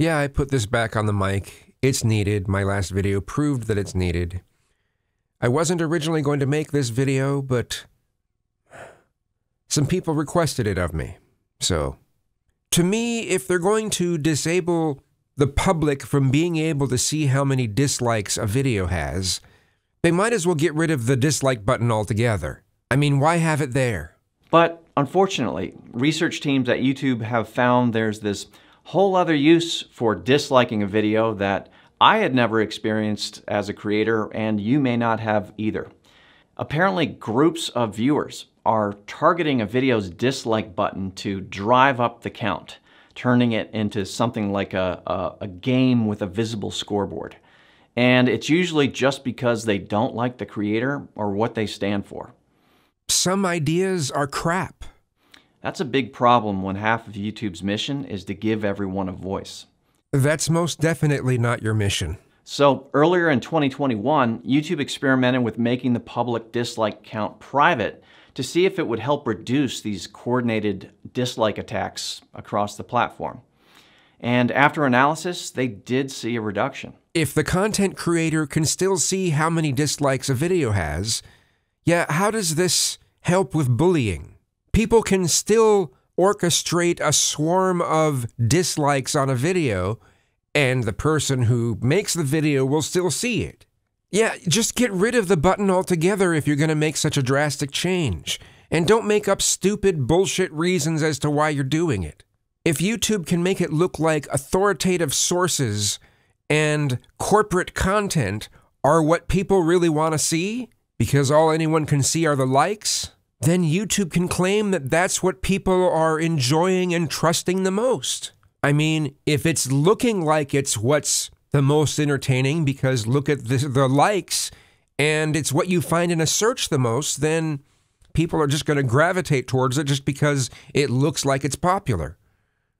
Yeah, I put this back on the mic. It's needed. My last video proved that it's needed. I wasn't originally going to make this video, but some people requested it of me. So, to me, if they're going to disable the public from being able to see how many dislikes a video has, they might as well get rid of the dislike button altogether. I mean, why have it there? But unfortunately, research teams at YouTube have found there's this whole other use for disliking a video that I had never experienced as a creator and you may not have either. Apparently, groups of viewers are targeting a video's dislike button to drive up the count, turning it into something like a, a, a game with a visible scoreboard. And it's usually just because they don't like the creator or what they stand for. Some ideas are crap. That's a big problem when half of YouTube's mission is to give everyone a voice. That's most definitely not your mission. So earlier in 2021, YouTube experimented with making the public dislike count private to see if it would help reduce these coordinated dislike attacks across the platform. And after analysis, they did see a reduction. If the content creator can still see how many dislikes a video has, yeah, how does this help with bullying? People can still orchestrate a swarm of dislikes on a video, and the person who makes the video will still see it. Yeah, just get rid of the button altogether if you're going to make such a drastic change. And don't make up stupid bullshit reasons as to why you're doing it. If YouTube can make it look like authoritative sources and corporate content are what people really want to see, because all anyone can see are the likes, then YouTube can claim that that's what people are enjoying and trusting the most. I mean, if it's looking like it's what's the most entertaining because look at the, the likes and it's what you find in a search the most, then people are just going to gravitate towards it just because it looks like it's popular.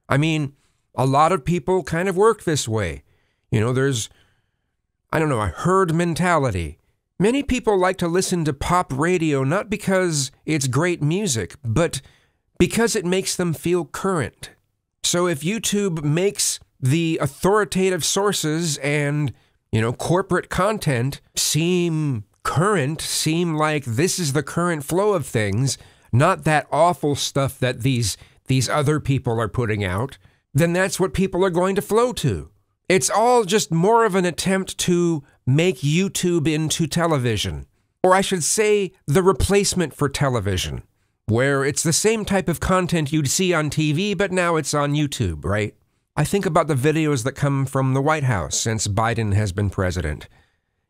I mean, a lot of people kind of work this way. You know, there's, I don't know, a herd mentality. Many people like to listen to pop radio not because it's great music, but because it makes them feel current. So if YouTube makes the authoritative sources and, you know, corporate content seem current, seem like this is the current flow of things, not that awful stuff that these these other people are putting out, then that's what people are going to flow to. It's all just more of an attempt to make YouTube into television. Or I should say, the replacement for television, where it's the same type of content you'd see on TV, but now it's on YouTube, right? I think about the videos that come from the White House since Biden has been president.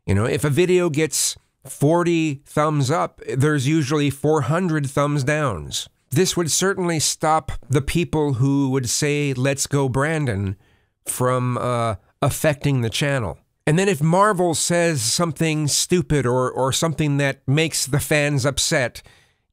You know, if a video gets 40 thumbs up, there's usually 400 thumbs downs. This would certainly stop the people who would say, let's go, Brandon, from uh, affecting the channel. And then if Marvel says something stupid or, or something that makes the fans upset,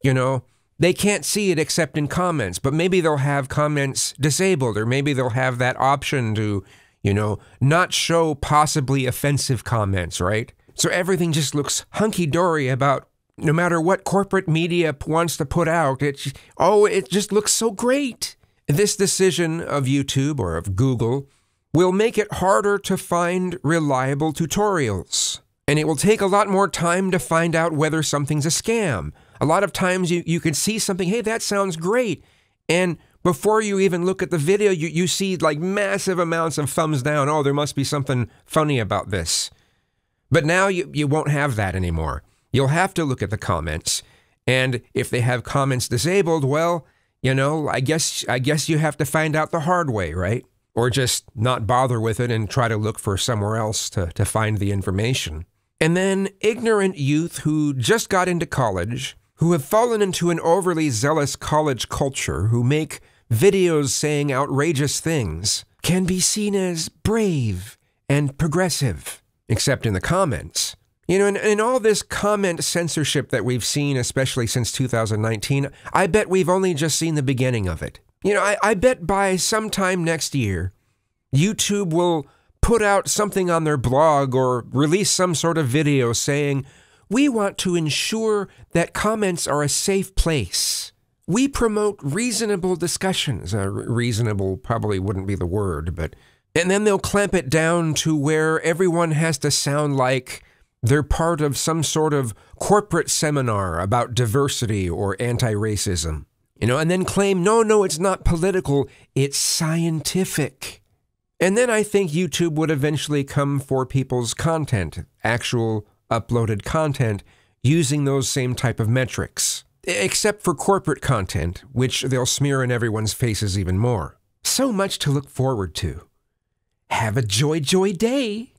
you know, they can't see it except in comments, but maybe they'll have comments disabled, or maybe they'll have that option to, you know, not show possibly offensive comments, right? So everything just looks hunky dory about no matter what corporate media wants to put out. It, oh, it just looks so great. This decision of YouTube or of Google will make it harder to find reliable tutorials. And it will take a lot more time to find out whether something's a scam. A lot of times you, you can see something, hey, that sounds great. And before you even look at the video, you, you see like massive amounts of thumbs down. Oh, there must be something funny about this. But now you, you won't have that anymore. You'll have to look at the comments. And if they have comments disabled, well, you know, I guess I guess you have to find out the hard way, right? Or just not bother with it and try to look for somewhere else to, to find the information. And then ignorant youth who just got into college who have fallen into an overly zealous college culture who make videos saying outrageous things can be seen as brave and progressive, except in the comments. You know, in, in all this comment censorship that we've seen, especially since 2019, I bet we've only just seen the beginning of it. You know, I, I bet by sometime next year, YouTube will put out something on their blog or release some sort of video saying, we want to ensure that comments are a safe place. We promote reasonable discussions. Uh, reasonable probably wouldn't be the word, but And then they'll clamp it down to where everyone has to sound like they're part of some sort of corporate seminar about diversity or anti racism. You know, and then claim, no, no, it's not political, it's scientific. And then I think YouTube would eventually come for people's content, actual uploaded content, using those same type of metrics. Except for corporate content, which they'll smear in everyone's faces even more. So much to look forward to. Have a joy, joy day!